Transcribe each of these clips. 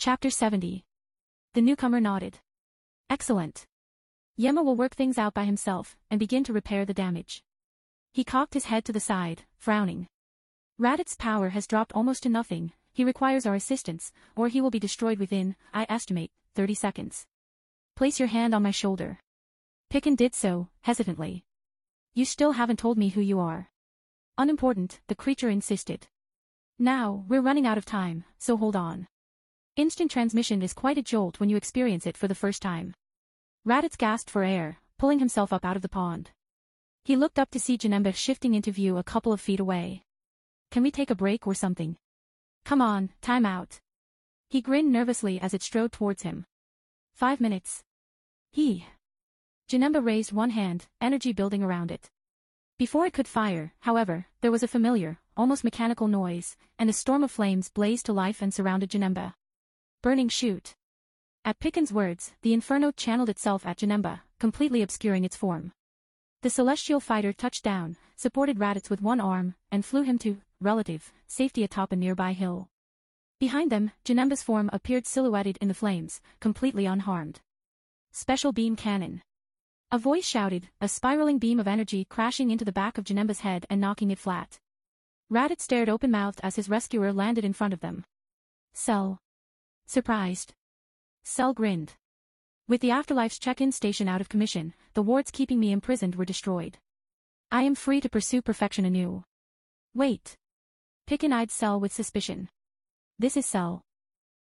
Chapter 70. The newcomer nodded. Excellent. Yemma will work things out by himself and begin to repair the damage. He cocked his head to the side, frowning. Raditz' power has dropped almost to nothing, he requires our assistance, or he will be destroyed within, I estimate, 30 seconds. Place your hand on my shoulder. Pikkon did so, hesitantly. You still haven't told me who you are. Unimportant, the creature insisted. Now, we're running out of time, so hold on. Instant transmission is quite a jolt when you experience it for the first time. Raditz gasped for air, pulling himself up out of the pond. He looked up to see Janemba shifting into view a couple of feet away. Can we take a break or something? Come on, time out. He grinned nervously as it strode towards him. Five minutes. He. Janemba raised one hand, energy building around it. Before it could fire, however, there was a familiar, almost mechanical noise, and a storm of flames blazed to life and surrounded Janemba. Burning shoot. At Pikkon's words, the inferno channeled itself at Janemba, completely obscuring its form. The celestial fighter touched down, supported Raditz with one arm, and flew him to, relative, safety atop a nearby hill. Behind them, Janemba's form appeared silhouetted in the flames, completely unharmed. Special Beam Cannon. A voice shouted, a spiraling beam of energy crashing into the back of Janemba's head and knocking it flat. Raditz stared open-mouthed as his rescuer landed in front of them. Cell. Surprised. Cell grinned. With the Afterlife's check-in station out of commission, the wards keeping me imprisoned were destroyed. I am free to pursue perfection anew. Wait. Pikkon eyed Cell with suspicion. This is Cell.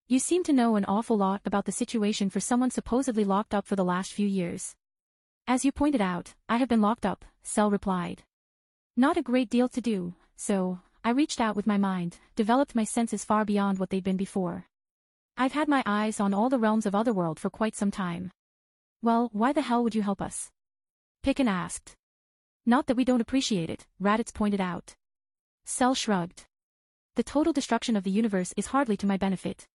You seem to know an awful lot about the situation for someone supposedly locked up for the last few years. As you pointed out, I have been locked up, Cell replied. Not a great deal to do, so, I reached out with my mind, developed my senses far beyond what they'd been before. I've had my eyes on all the realms of Otherworld for quite some time. Well, why the hell would you help us? Pikkon asked. Not that we don't appreciate it, Raditz pointed out. Cell shrugged. The total destruction of the universe is hardly to my benefit.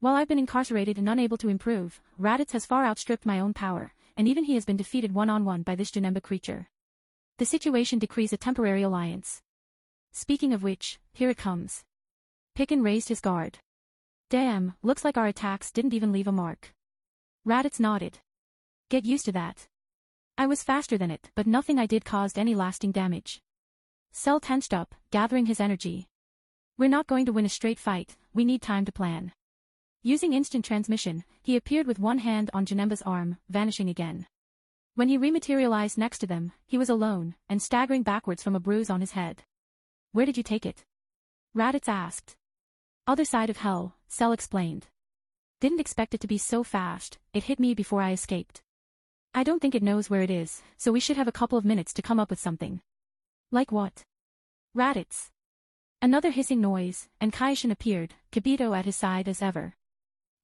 While I've been incarcerated and unable to improve, Raditz has far outstripped my own power, and even he has been defeated one-on-one -on -one by this Janemba creature. The situation decrees a temporary alliance. Speaking of which, here it comes. Pikkon raised his guard. Damn, looks like our attacks didn't even leave a mark. Raditz nodded. Get used to that. I was faster than it, but nothing I did caused any lasting damage. Cell tensed up, gathering his energy. We're not going to win a straight fight, we need time to plan. Using instant transmission, he appeared with one hand on Janemba's arm, vanishing again. When he rematerialized next to them, he was alone, and staggering backwards from a bruise on his head. Where did you take it? Raditz asked. Other side of hell, Cell explained. Didn't expect it to be so fast, it hit me before I escaped. I don't think it knows where it is, so we should have a couple of minutes to come up with something. Like what? Raditz. Another hissing noise, and Kaioshin appeared, Kibito at his side as ever.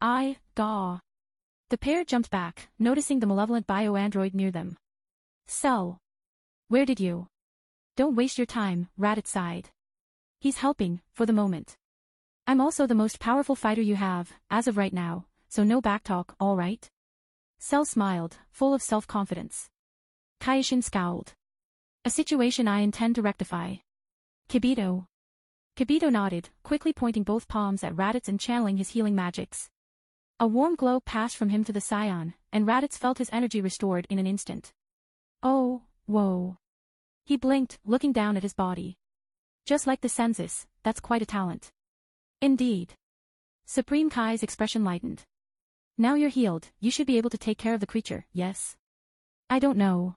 I, gaw. The pair jumped back, noticing the malevolent bio-android near them. Cell. Where did you? Don't waste your time, Raditz sighed. He's helping, for the moment. I'm also the most powerful fighter you have, as of right now, so no backtalk, alright? Cell smiled, full of self-confidence. Kaioshin scowled. A situation I intend to rectify. Kibito. Kibito nodded, quickly pointing both palms at Raditz and channeling his healing magics. A warm glow passed from him to the scion, and Raditz felt his energy restored in an instant. Oh, whoa. He blinked, looking down at his body. Just like the senzus, that's quite a talent. Indeed. Supreme Kai's expression lightened. Now you're healed, you should be able to take care of the creature, yes? I don't know.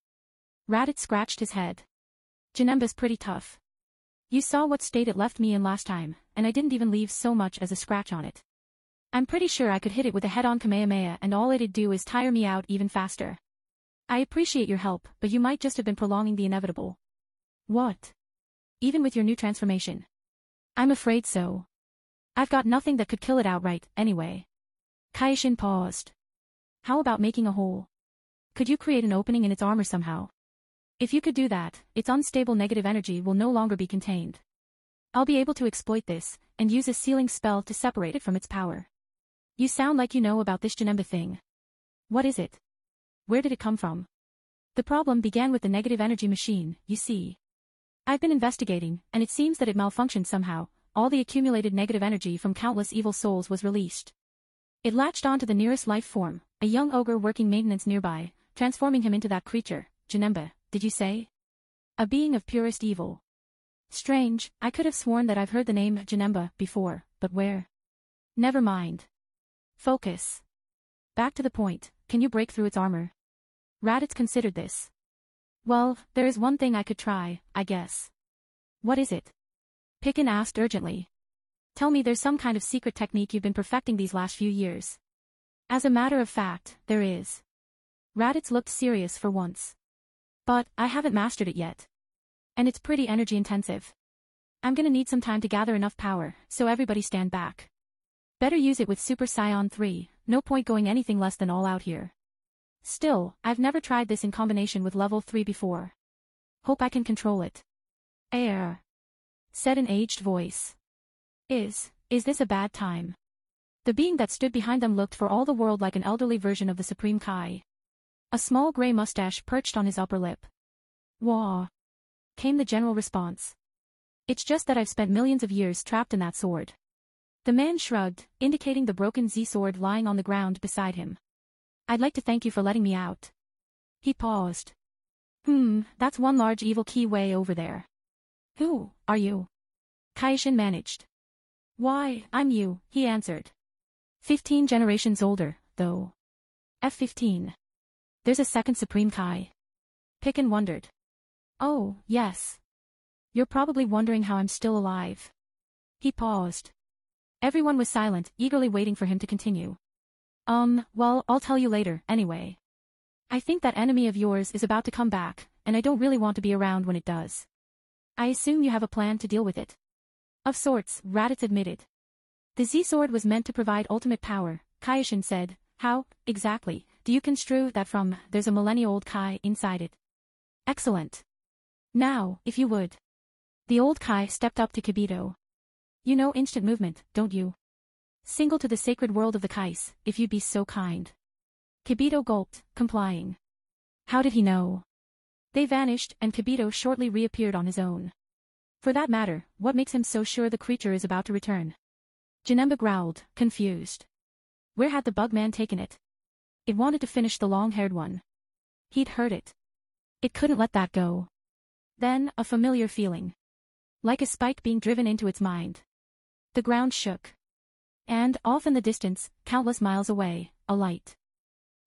Raditz scratched his head. Janemba's pretty tough. You saw what state it left me in last time, and I didn't even leave so much as a scratch on it. I'm pretty sure I could hit it with a head-on Kamehameha and all it'd do is tire me out even faster. I appreciate your help, but you might just have been prolonging the inevitable. What? Even with your new transformation. I'm afraid so. I've got nothing that could kill it outright, anyway. Kaioshin paused. How about making a hole? Could you create an opening in its armor somehow? If you could do that, its unstable negative energy will no longer be contained. I'll be able to exploit this, and use a sealing spell to separate it from its power. You sound like you know about this Janemba thing. What is it? Where did it come from? The problem began with the negative energy machine, you see. I've been investigating, and it seems that it malfunctioned somehow, all the accumulated negative energy from countless evil souls was released. It latched onto the nearest life form, a young ogre working maintenance nearby, transforming him into that creature, Janemba, did you say? A being of purest evil. Strange, I could have sworn that I've heard the name Janemba before, but where? Never mind. Focus. Back to the point, can you break through its armor? Raditz considered this. Well, there is one thing I could try, I guess. What is it? Pikkon asked urgently. Tell me there's some kind of secret technique you've been perfecting these last few years. As a matter of fact, there is. Raditz looked serious for once. But, I haven't mastered it yet. And it's pretty energy intensive. I'm gonna need some time to gather enough power, so everybody stand back. Better use it with Super Saiyan 3, no point going anything less than all out here. Still, I've never tried this in combination with level 3 before. Hope I can control it. Air. Said an aged voice. Is, is this a bad time? The being that stood behind them looked for all the world like an elderly version of the Supreme Kai. A small gray mustache perched on his upper lip. Wah. Came the general response. It's just that I've spent millions of years trapped in that sword. The man shrugged, indicating the broken Z-sword lying on the ground beside him. I'd like to thank you for letting me out. He paused. Hmm, that's one large evil ki way over there. Who, are you? Kaioshin managed. Why, I'm you, he answered. Fifteen generations older, though. F-15. There's a second Supreme Kai. Pikkon wondered. Oh, yes. You're probably wondering how I'm still alive. He paused. Everyone was silent, eagerly waiting for him to continue. Um, well, I'll tell you later, anyway. I think that enemy of yours is about to come back, and I don't really want to be around when it does. I assume you have a plan to deal with it. Of sorts, Raditz admitted. The Z-Sword was meant to provide ultimate power, Kaioshin said. How, exactly, do you construe that from, there's a millennia-old Kai inside it? Excellent. Now, if you would. The old Kai stepped up to Kibito. You know instant movement, don't you? Single to the sacred world of the Kais, if you'd be so kind. Kibito gulped, complying. How did he know? They vanished, and Kibito shortly reappeared on his own. For that matter, what makes him so sure the creature is about to return? Janemba growled, confused. Where had the bugman taken it? It wanted to finish the long-haired one. He'd heard it. It couldn't let that go. Then, a familiar feeling. Like a spike being driven into its mind. The ground shook. And, off in the distance, countless miles away, a light.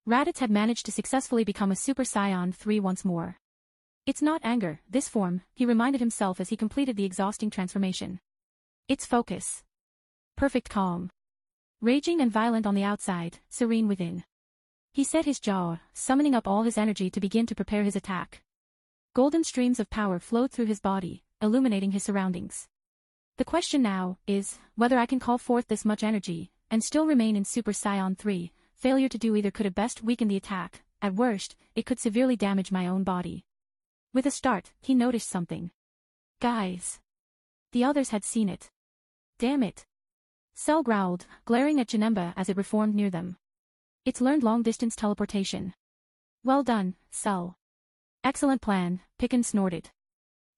Raditz had managed to successfully become a Super Saiyan 3 once more. It's not anger, this form, he reminded himself as he completed the exhausting transformation. It's focus. Perfect calm. Raging and violent on the outside, serene within. He set his jaw, summoning up all his energy to begin to prepare his attack. Golden streams of power flowed through his body, illuminating his surroundings. The question now is whether I can call forth this much energy and still remain in Super Saiyan 3. Failure to do either could at best weaken the attack, at worst, it could severely damage my own body. With a start, he noticed something. Guys. The others had seen it. Damn it. Cell growled, glaring at Janemba as it reformed near them. It's learned long-distance teleportation. Well done, Cell. Excellent plan, Pikkon snorted.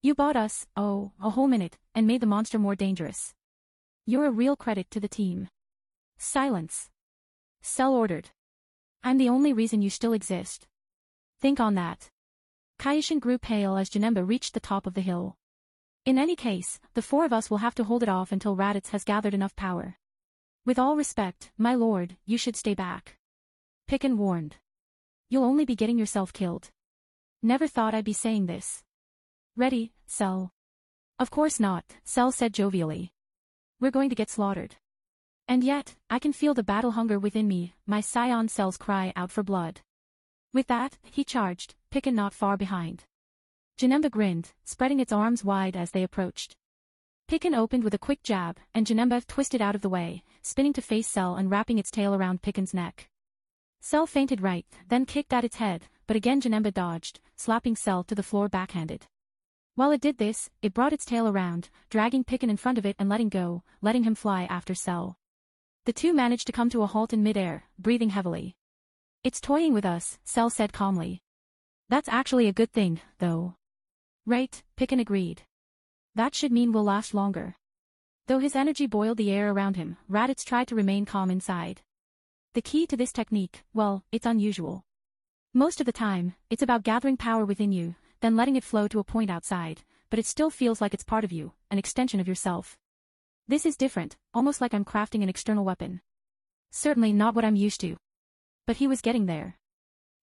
You bought us, oh, a whole minute, and made the monster more dangerous. You're a real credit to the team. Silence. Cell ordered. I'm the only reason you still exist. Think on that. Kaioshin grew pale as Janemba reached the top of the hill. In any case, the four of us will have to hold it off until Raditz has gathered enough power. With all respect, my lord, you should stay back. Pikkon warned. You'll only be getting yourself killed. Never thought I'd be saying this. Ready, Cell? Of course not, Cell said jovially. We're going to get slaughtered. And yet, I can feel the battle hunger within me, my scion cells cry out for blood. With that, he charged, Pikkon not far behind. Janemba grinned, spreading its arms wide as they approached. Pikkon opened with a quick jab, and Janemba twisted out of the way, spinning to face Cell and wrapping its tail around Pikkon's neck. Cell fainted right, then kicked at its head, but again Janemba dodged, slapping Cell to the floor backhanded. While it did this, it brought its tail around, dragging Pikkon in front of it and letting go, letting him fly after Cell. The two managed to come to a halt in midair, breathing heavily. It's toying with us, Cell said calmly. That's actually a good thing, though. Right, Pikkon agreed. That should mean we'll last longer. Though his energy boiled the air around him, Raditz tried to remain calm inside. The key to this technique, well, it's unusual. Most of the time, it's about gathering power within you, then letting it flow to a point outside, but it still feels like it's part of you, an extension of yourself. This is different, almost like I'm crafting an external weapon. Certainly not what I'm used to. But he was getting there.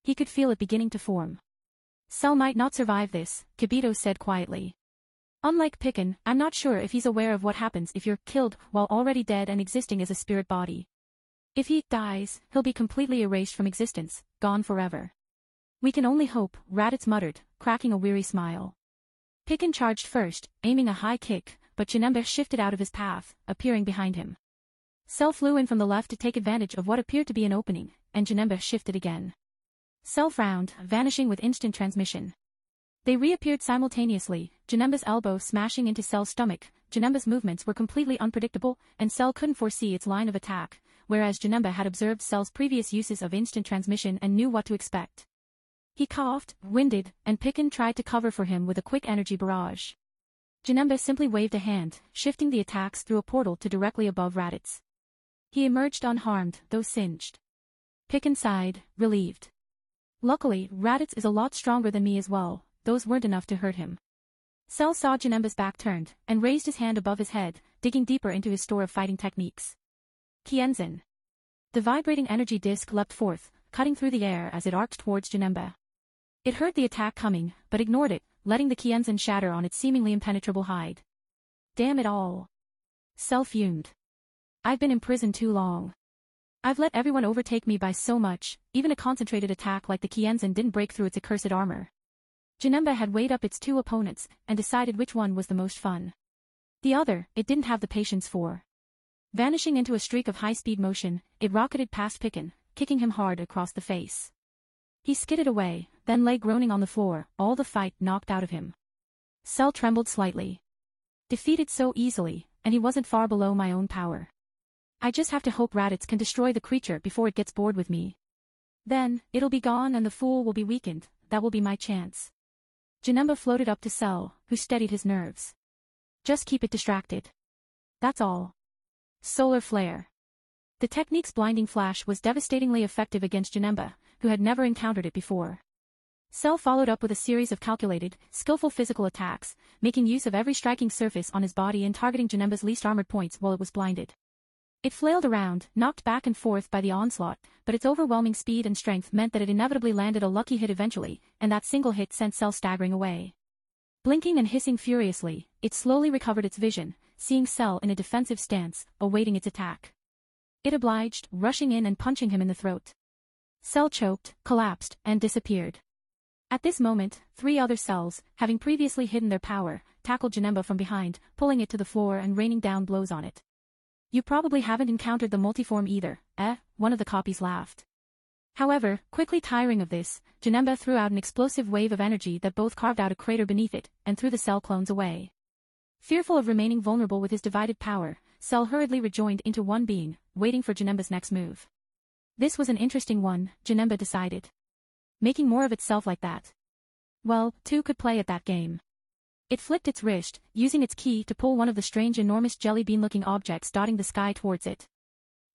He could feel it beginning to form. Cell might not survive this, Kibito said quietly. Unlike Pikkon, I'm not sure if he's aware of what happens if you're killed while already dead and existing as a spirit body. If he dies, he'll be completely erased from existence, gone forever. We can only hope, Raditz muttered, cracking a weary smile. Pikkon charged first, aiming a high kick, but Janemba shifted out of his path, appearing behind him. Cell flew in from the left to take advantage of what appeared to be an opening, and Janemba shifted again. Self-round, vanishing with instant transmission. They reappeared simultaneously, Janemba's elbow smashing into Cell's stomach, Janemba's movements were completely unpredictable, and Cell couldn't foresee its line of attack, whereas Janemba had observed Cell's previous uses of instant transmission and knew what to expect. He coughed, winded, and Pikkon tried to cover for him with a quick energy barrage. Janemba simply waved a hand, shifting the attacks through a portal to directly above Raditz. He emerged unharmed, though singed. Pikkon sighed, relieved. Luckily, Raditz is a lot stronger than me as well, those weren't enough to hurt him. Cell saw Janemba's back turned, and raised his hand above his head, digging deeper into his store of fighting techniques. Kienzan. The vibrating energy disk leapt forth, cutting through the air as it arced towards Janemba. It heard the attack coming, but ignored it, letting the Kienzan shatter on its seemingly impenetrable hide. Damn it all. Cell fumed. I've been imprisoned too long. I've let everyone overtake me by so much, even a concentrated attack like the Kienzan didn't break through its accursed armor. Janemba had weighed up its two opponents, and decided which one was the most fun. The other, it didn't have the patience for. Vanishing into a streak of high-speed motion, it rocketed past Pikkon, kicking him hard across the face. He skidded away, then lay groaning on the floor, all the fight knocked out of him. Cell trembled slightly. Defeated so easily, and he wasn't far below my own power. I just have to hope Raditz can destroy the creature before it gets bored with me. Then, it'll be gone and the fool will be weakened, that will be my chance. Janemba floated up to Cell, who steadied his nerves. Just keep it distracted. That's all. Solar Flare. The technique's blinding flash was devastatingly effective against Janemba, who had never encountered it before. Cell followed up with a series of calculated, skillful physical attacks, making use of every striking surface on his body and targeting Janemba's least armored points while it was blinded. It flailed around, knocked back and forth by the onslaught, but its overwhelming speed and strength meant that it inevitably landed a lucky hit eventually, and that single hit sent Cell staggering away. Blinking and hissing furiously, it slowly recovered its vision, seeing Cell in a defensive stance, awaiting its attack. It obliged, rushing in and punching him in the throat. Cell choked, collapsed, and disappeared. At this moment, three other cells, having previously hidden their power, tackled Janemba from behind, pulling it to the floor and raining down blows on it. You probably haven't encountered the multiform either, eh? One of the copies laughed. However, quickly tiring of this, Janemba threw out an explosive wave of energy that both carved out a crater beneath it, and threw the cell clones away. Fearful of remaining vulnerable with his divided power, Cell hurriedly rejoined into one being, waiting for Janemba's next move. This was an interesting one, Janemba decided. Making more of itself like that. Well, two could play at that game. It flicked its wrist, using its key to pull one of the strange enormous jelly bean-looking objects dotting the sky towards it.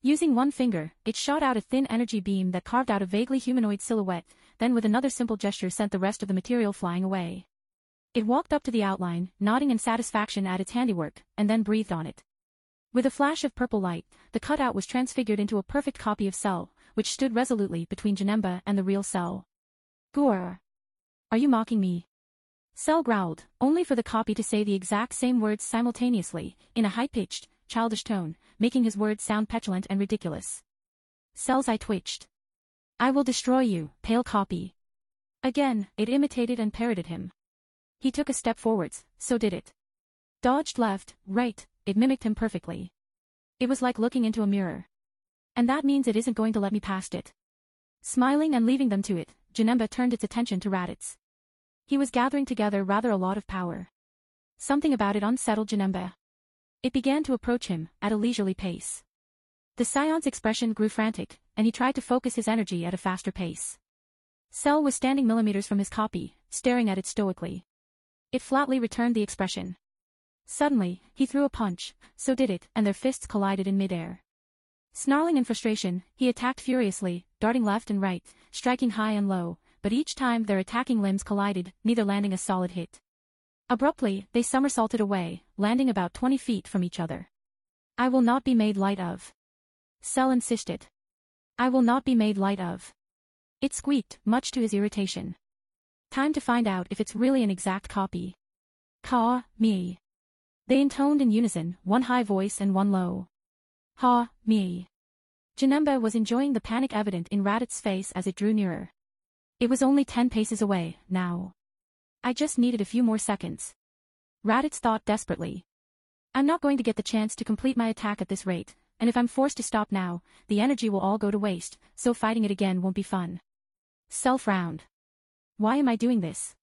Using one finger, it shot out a thin energy beam that carved out a vaguely humanoid silhouette, then with another simple gesture sent the rest of the material flying away. It walked up to the outline, nodding in satisfaction at its handiwork, and then breathed on it. With a flash of purple light, the cutout was transfigured into a perfect copy of Cell, which stood resolutely between Janemba and the real Cell. Goor. Are you mocking me? Cell growled, only for the copy to say the exact same words simultaneously, in a high-pitched, childish tone, making his words sound petulant and ridiculous. Cell's eye twitched. I will destroy you, pale copy. Again, it imitated and parroted him. He took a step forwards, so did it. Dodged left, right, it mimicked him perfectly. It was like looking into a mirror. And that means it isn't going to let me past it. Smiling and leaving them to it, Janemba turned its attention to Raditz. He was gathering together rather a lot of power. Something about it unsettled Janemba. It began to approach him, at a leisurely pace. The Scion's expression grew frantic, and he tried to focus his energy at a faster pace. Cell was standing millimeters from his copy, staring at it stoically. It flatly returned the expression. Suddenly, he threw a punch, so did it, and their fists collided in midair. Snarling in frustration, he attacked furiously, darting left and right, striking high and low, but each time their attacking limbs collided, neither landing a solid hit. Abruptly, they somersaulted away, landing about 20 feet from each other. I will not be made light of. Cell insisted. I will not be made light of. It squeaked, much to his irritation. Time to find out if it's really an exact copy. Ka, me. They intoned in unison, one high voice and one low. Ha, me. Janemba was enjoying the panic evident in Raditz' face as it drew nearer. It was only ten paces away, now. I just needed a few more seconds. Raditz thought desperately. I'm not going to get the chance to complete my attack at this rate, and if I'm forced to stop now, the energy will all go to waste, so fighting it again won't be fun. Self-round. Why am I doing this?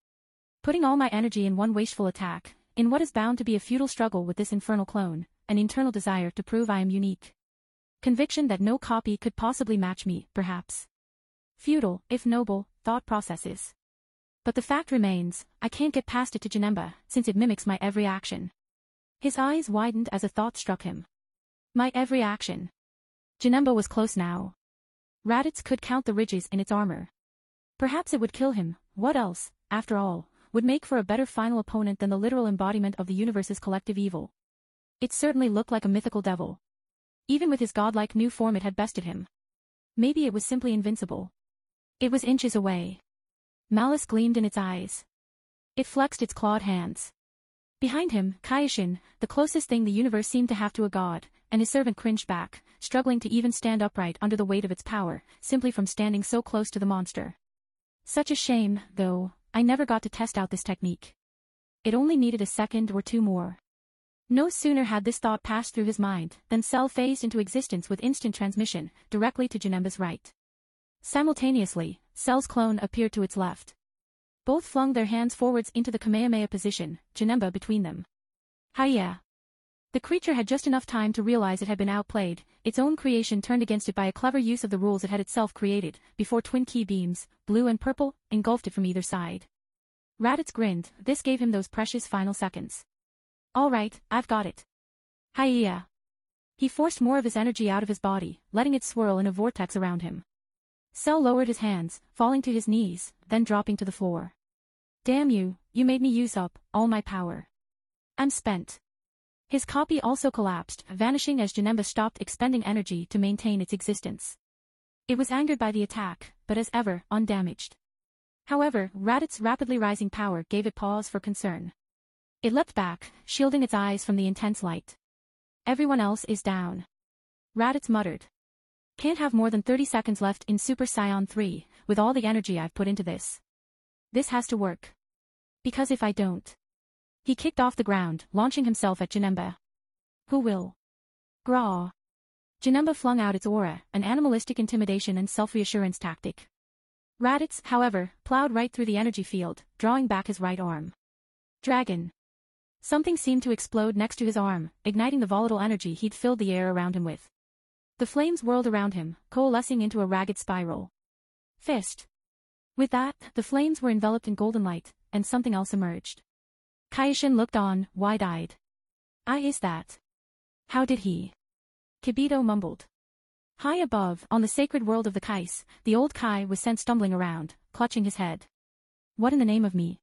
Putting all my energy in one wasteful attack, in what is bound to be a futile struggle with this infernal clone, an internal desire to prove I am unique. Conviction that no copy could possibly match me, perhaps. Futile, if noble, thought processes. But the fact remains, I can't get past it to Janemba, since it mimics my every action. His eyes widened as a thought struck him. My every action. Janemba was close now. Raditz could count the ridges in its armor. Perhaps it would kill him, what else, after all, would make for a better final opponent than the literal embodiment of the universe's collective evil. It certainly looked like a mythical devil. Even with his godlike new form it had bested him. Maybe it was simply invincible. It was inches away. Malice gleamed in its eyes. It flexed its clawed hands. Behind him, Kaioshin, the closest thing the universe seemed to have to a god, and his servant cringed back, struggling to even stand upright under the weight of its power, simply from standing so close to the monster. Such a shame, though, I never got to test out this technique. It only needed a second or two more. No sooner had this thought passed through his mind than Cell phased into existence with instant transmission, directly to Janemba's right. Simultaneously, Cell's clone appeared to its left. Both flung their hands forwards into the Kamehameha position, Janemba between them. Hiya! The creature had just enough time to realize it had been outplayed, its own creation turned against it by a clever use of the rules it had itself created, before twin ki beams, blue and purple, engulfed it from either side. Raditz grinned, this gave him those precious final seconds. Alright, I've got it. Hiya! He forced more of his energy out of his body, letting it swirl in a vortex around him. Cell lowered his hands, falling to his knees, then dropping to the floor. Damn you, you made me use up all my power. I'm spent. His copy also collapsed, vanishing as Janemba stopped expending energy to maintain its existence. It was angered by the attack, but as ever, undamaged. However, Raditz's rapidly rising power gave it pause for concern. It leapt back, shielding its eyes from the intense light. Everyone else is down. Raditz muttered. Can't have more than 30 seconds left in Super Saiyan 3, with all the energy I've put into this. This has to work. Because if I don't. He kicked off the ground, launching himself at Janemba. Who will? Graw. Janemba flung out its aura, an animalistic intimidation and self-reassurance tactic. Raditz, however, plowed right through the energy field, drawing back his right arm. Dragon. Something seemed to explode next to his arm, igniting the volatile energy he'd filled the air around him with. The flames whirled around him, coalescing into a ragged spiral. Fist. With that, the flames were enveloped in golden light, and something else emerged. Kaioshin looked on, wide-eyed. I is that. How did he? Kibito mumbled. High above, on the sacred world of the Kais, the old Kai was sent stumbling around, clutching his head. What in the name of me?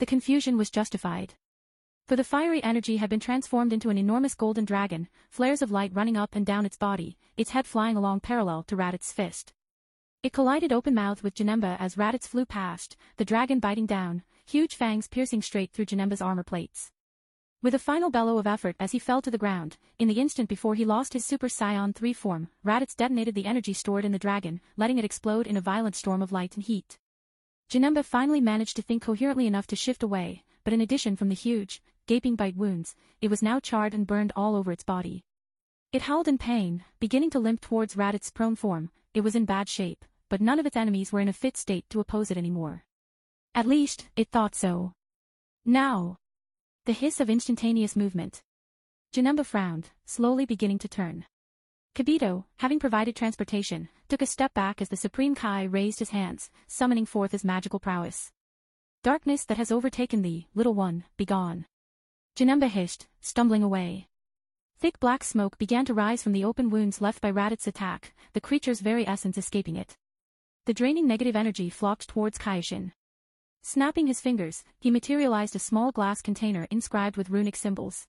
The confusion was justified. For the fiery energy had been transformed into an enormous golden dragon, flares of light running up and down its body, its head flying along parallel to Raditz's fist. It collided open-mouthed with Janemba as Raditz flew past, the dragon biting down, huge fangs piercing straight through Janemba's armor plates. With a final bellow of effort as he fell to the ground, in the instant before he lost his Super Saiyan 3 form, Raditz detonated the energy stored in the dragon, letting it explode in a violent storm of light and heat. Janemba finally managed to think coherently enough to shift away, but in addition from the huge, gaping bite wounds, it was now charred and burned all over its body. It howled in pain, beginning to limp towards Raditz's prone form, it was in bad shape, but none of its enemies were in a fit state to oppose it anymore. At least, it thought so. Now. The hiss of instantaneous movement. Janemba frowned, slowly beginning to turn. Kibito, having provided transportation, took a step back as the Supreme Kai raised his hands, summoning forth his magical prowess. Darkness that has overtaken thee, little one, begone. Janemba hissed, stumbling away. Thick black smoke began to rise from the open wounds left by Raditz' attack, the creature's very essence escaping it. The draining negative energy flocked towards Kaioshin. Snapping his fingers, he materialized a small glass container inscribed with runic symbols.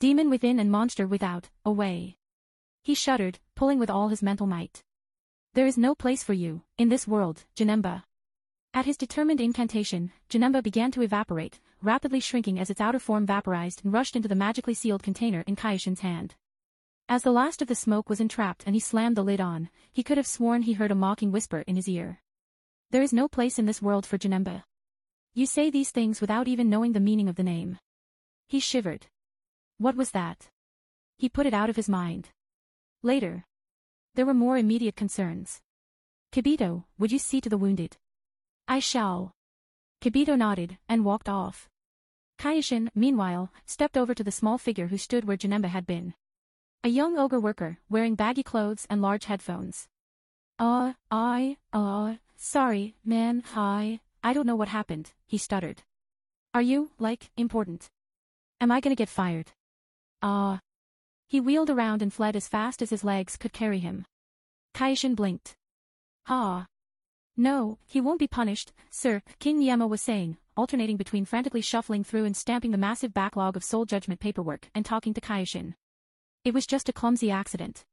Demon within and monster without, away. He shuddered, pulling with all his mental might. There is no place for you, in this world, Janemba. At his determined incantation, Janemba began to evaporate, rapidly shrinking as its outer form vaporized and rushed into the magically sealed container in Kaioshin's hand. As the last of the smoke was entrapped and he slammed the lid on, he could have sworn he heard a mocking whisper in his ear. There is no place in this world for Janemba. You say these things without even knowing the meaning of the name. He shivered. What was that? He put it out of his mind. Later. There were more immediate concerns. Kibito, would you see to the wounded? I shall. Kibito nodded, and walked off. Kaioshin, meanwhile, stepped over to the small figure who stood where Janemba had been. A young ogre worker, wearing baggy clothes and large headphones. Uh, I, uh, sorry, man, hi, I don't know what happened, he stuttered. Are you, like, important? Am I gonna get fired? Ah. Uh. He wheeled around and fled as fast as his legs could carry him. Kaioshin blinked. Ha. No, he won't be punished, sir, King Yemma was saying, alternating between frantically shuffling through and stamping the massive backlog of soul judgment paperwork and talking to Kaioshin. It was just a clumsy accident.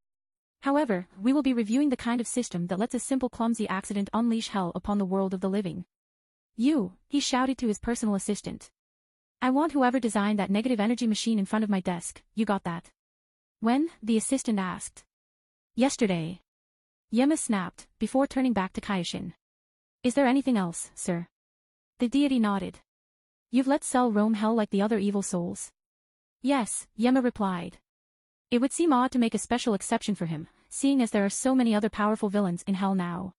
However, we will be reviewing the kind of system that lets a simple clumsy accident unleash hell upon the world of the living. You, he shouted to his personal assistant. I want whoever designed that negative energy machine in front of my desk, you got that? When? the assistant asked. Yesterday. Yemma snapped, before turning back to Kaioshin. Is there anything else, sir? The deity nodded. You've let Cell roam hell like the other evil souls? Yes, Yemma replied. It would seem odd to make a special exception for him, seeing as there are so many other powerful villains in Hell now.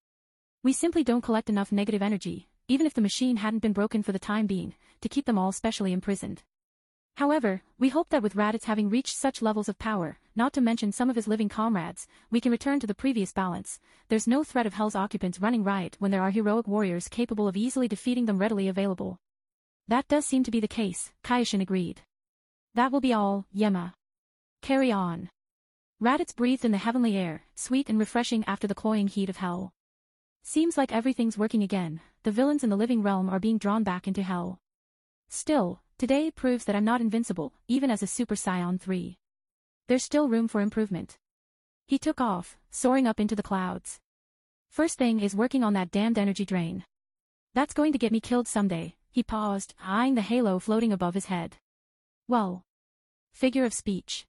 We simply don't collect enough negative energy, even if the machine hadn't been broken for the time being, to keep them all specially imprisoned. However, we hope that with Raditz having reached such levels of power, not to mention some of his living comrades, we can return to the previous balance. There's no threat of Hell's occupants running riot when there are heroic warriors capable of easily defeating them readily available. That does seem to be the case, Kaioshin agreed. That will be all, Yemma. Carry on. Raditz breathed in the heavenly air, sweet and refreshing after the cloying heat of hell. Seems like everything's working again, the villains in the living realm are being drawn back into hell. Still, today proves that I'm not invincible, even as a Super Saiyan 3. There's still room for improvement. He took off, soaring up into the clouds. First thing is working on that damned energy drain. That's going to get me killed someday, he paused, eyeing the halo floating above his head. Well. Figure of speech.